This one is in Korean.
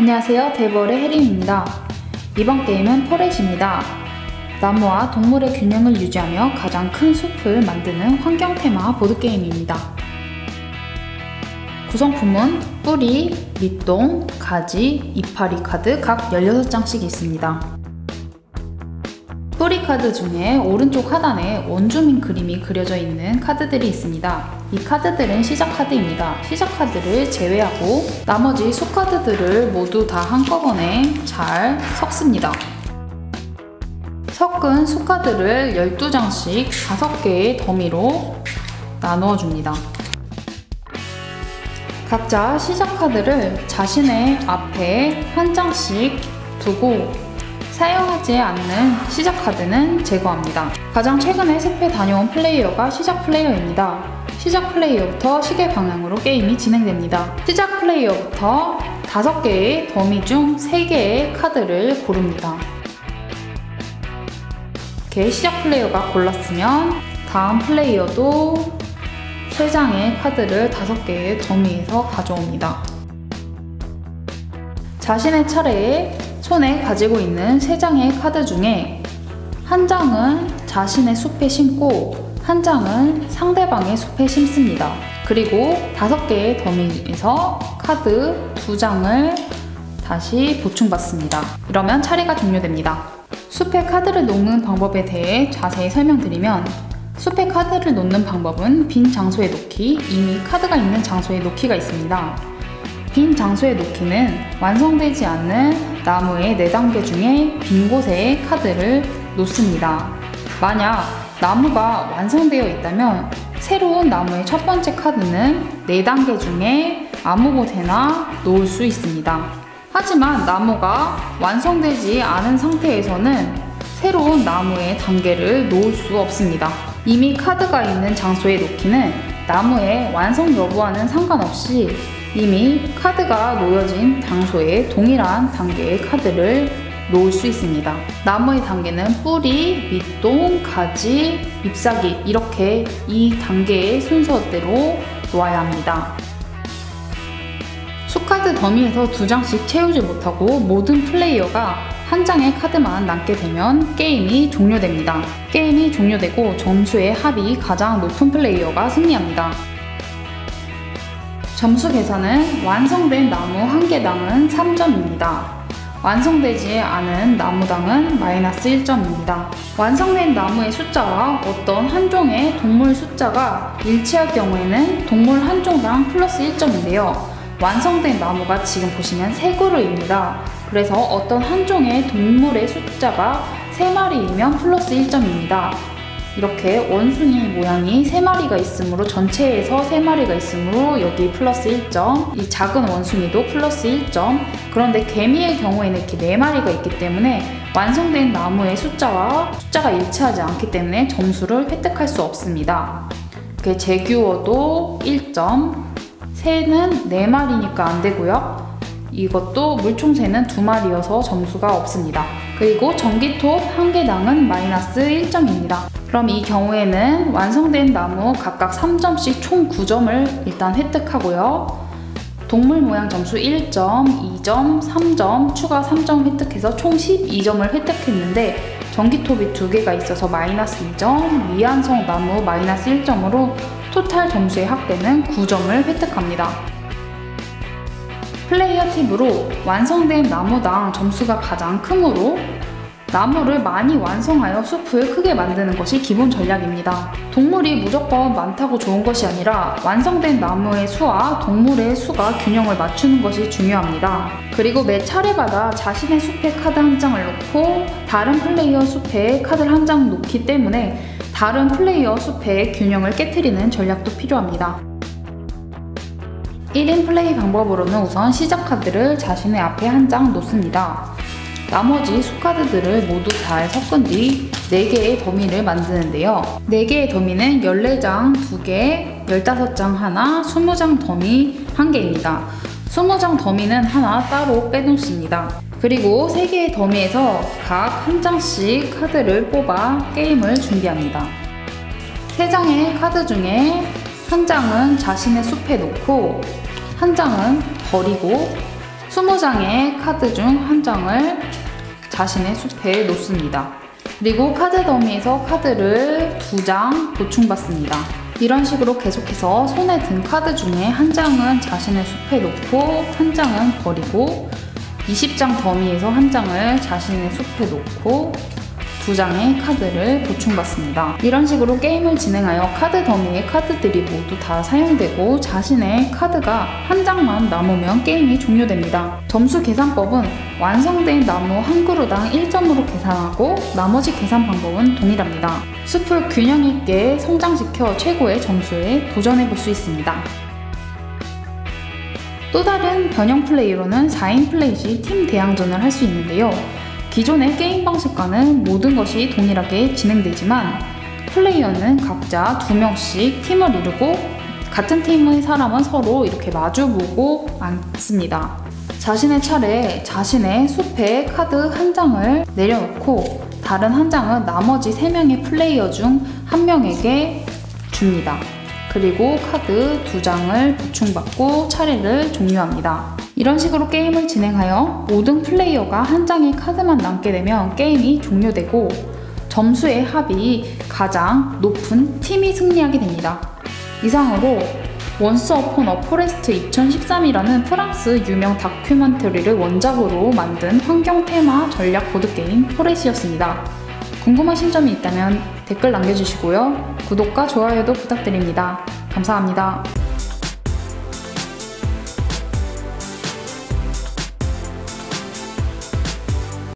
안녕하세요. 데벌의 혜림입니다. 이번 게임은 포렛입니다. 나무와 동물의 균형을 유지하며 가장 큰 숲을 만드는 환경 테마 보드게임입니다. 구성품은 뿌리, 밑동, 가지, 이파리 카드 각 16장씩 있습니다. 카드 중에 오른쪽 하단에 원주민 그림이 그려져 있는 카드들이 있습니다. 이 카드들은 시작 카드입니다. 시작 카드를 제외하고 나머지 수 카드들을 모두 다 한꺼번에 잘 섞습니다. 섞은 수 카드를 12장씩 5개의 더미로 나누어 줍니다. 각자 시작 카드를 자신의 앞에 한 장씩 두고 사용하지 않는 시작 카드는 제거합니다. 가장 최근에 숲에 다녀온 플레이어가 시작 플레이어입니다. 시작 플레이어부터 시계 방향으로 게임이 진행됩니다. 시작 플레이어부터 5개의 더미 중 3개의 카드를 고릅니다. 이렇게 시작 플레이어가 골랐으면 다음 플레이어도 3장의 카드를 5개의 더미에서 가져옵니다. 자신의 차례에 손에 가지고 있는 세 장의 카드 중에 한 장은 자신의 숲에 심고 한 장은 상대방의 숲에 심습니다. 그리고 다섯 개의 더미에서 카드 두 장을 다시 보충받습니다. 이러면 차례가 종료됩니다. 숲에 카드를 놓는 방법에 대해 자세히 설명드리면 숲에 카드를 놓는 방법은 빈 장소에 놓기, 이미 카드가 있는 장소에 놓기가 있습니다. 빈 장소에 놓기는 완성되지 않는 나무의 4단계 중에 빈 곳에 카드를 놓습니다. 만약 나무가 완성되어 있다면 새로운 나무의 첫 번째 카드는 4단계 중에 아무 곳에나 놓을 수 있습니다. 하지만 나무가 완성되지 않은 상태에서는 새로운 나무의 단계를 놓을 수 없습니다. 이미 카드가 있는 장소에 놓기는 나무의 완성 여부와는 상관없이 이미 카드가 놓여진 장소에 동일한 단계의 카드를 놓을 수 있습니다. 나무의 단계는 뿌리, 밑동, 가지, 잎사귀 이렇게 이 단계의 순서대로 놓아야 합니다. 수카드 더미에서 두 장씩 채우지 못하고 모든 플레이어가 한 장의 카드만 남게 되면 게임이 종료됩니다. 게임이 종료되고 점수의 합이 가장 높은 플레이어가 승리합니다. 점수 계산은 완성된 나무 한 개 당은 3점입니다. 완성되지 않은 나무당은 마이너스 1점입니다. 완성된 나무의 숫자와 어떤 한 종의 동물 숫자가 일치할 경우에는 동물 한 종당 플러스 1점인데요. 완성된 나무가 지금 보시면 세 그루입니다. 그래서 어떤 한 종의 동물의 숫자가 3마리이면 플러스 1점입니다. 이렇게 원순이 모양이 3마리가 있으므로 전체에서 3마리가 있으므로 여기 플러스 1점 이 작은 원순이도 플러스 1점. 그런데 개미의 경우에는 이렇게 4마리가 있기 때문에 완성된 나무의 숫자와 숫자가 일치하지 않기 때문에 점수를 획득할 수 없습니다. 이렇게 제규어도 1점. 새는 4마리니까 안 되고요 이것도 물총새는 2마리여서 점수가 없습니다 그리고 전기톱 한 개당은 마이너스 1점입니다 그럼 이 경우에는 완성된 나무 각각 3점씩 총 9점을 일단 획득하고요. 동물 모양 점수 1점, 2점, 3점, 추가 3점 획득해서 총 12점을 획득했는데 전기톱이 두 개가 있어서 마이너스 2점, 미완성 나무 마이너스 1점으로 토탈 점수의 합계는 9점을 획득합니다. 플레이어 팁으로 완성된 나무당 점수가 가장 크므로 나무를 많이 완성하여 숲을 크게 만드는 것이 기본 전략입니다. 동물이 무조건 많다고 좋은 것이 아니라 완성된 나무의 수와 동물의 수가 균형을 맞추는 것이 중요합니다. 그리고 매 차례마다 자신의 숲에 카드 한 장을 놓고 다른 플레이어 숲에 카드를 한 장 놓기 때문에 다른 플레이어 숲의 균형을 깨뜨리는 전략도 필요합니다. 1인 플레이 방법으로는 우선 시작 카드를 자신의 앞에 한 장 놓습니다. 나머지 수카드들을 모두 잘 섞은 뒤 4개의 더미를 만드는데요. 4개의 더미는 14장 2개, 15장 하나, 20장 더미 1개입니다. 20장 더미는 하나 따로 빼놓습니다. 그리고 3개의 더미에서 각 한 장씩 카드를 뽑아 게임을 준비합니다. 3장의 카드 중에 한 장은 자신의 숲에 놓고 한 장은 버리고 20장의 카드 중 한 장을 자신의 숲에 놓습니다. 그리고 카드 더미에서 카드를 두 장 보충받습니다. 이런 식으로 계속해서 손에 든 카드 중에 한 장은 자신의 숲에 놓고 한 장은 버리고 20장 더미에서 한 장을 자신의 숲에 놓고 두 장의 카드를 보충받습니다. 이런 식으로 게임을 진행하여 카드 더미의 카드들이 모두 다 사용되고 자신의 카드가 한 장만 남으면 게임이 종료됩니다. 점수 계산법은 완성된 나무 한 그루당 1점으로 계산하고 나머지 계산 방법은 동일합니다. 숲을 균형 있게 성장시켜 최고의 점수에 도전해 볼 수 있습니다. 또 다른 변형 플레이로는 4인 플레이 시 팀 대항전을 할 수 있는데요. 기존의 게임 방식과는 모든 것이 동일하게 진행되지만 플레이어는 각자 두 명씩 팀을 이루고 같은 팀의 사람은 서로 이렇게 마주보고 앉습니다. 자신의 차례 자신의 숲에 카드 한 장을 내려놓고 다른 한 장은 나머지 세 명의 플레이어 중 한 명에게 줍니다. 그리고 카드 두 장을 보충받고 차례를 종료합니다. 이런 식으로 게임을 진행하여 모든 플레이어가 한 장의 카드만 남게 되면 게임이 종료되고 점수의 합이 가장 높은 팀이 승리하게 됩니다. 이상으로 Once Upon a Forest 2013이라는 프랑스 유명 다큐멘터리를 원작으로 만든 환경 테마 전략 보드게임 포렛이었습니다. 궁금하신 점이 있다면 댓글 남겨주시고요. 구독과 좋아요도 부탁드립니다. 감사합니다.